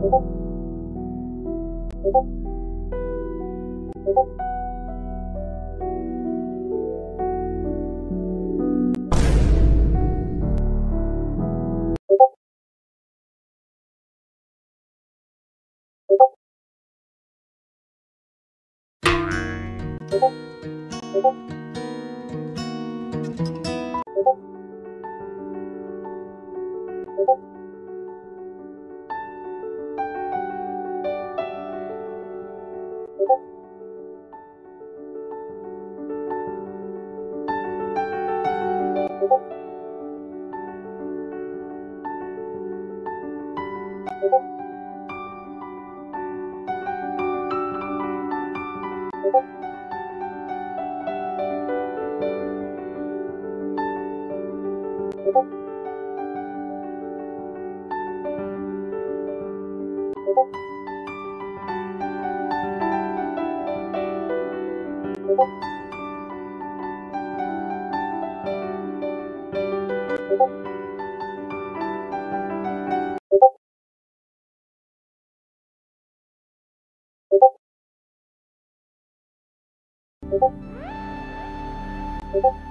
you 고고 오버 오버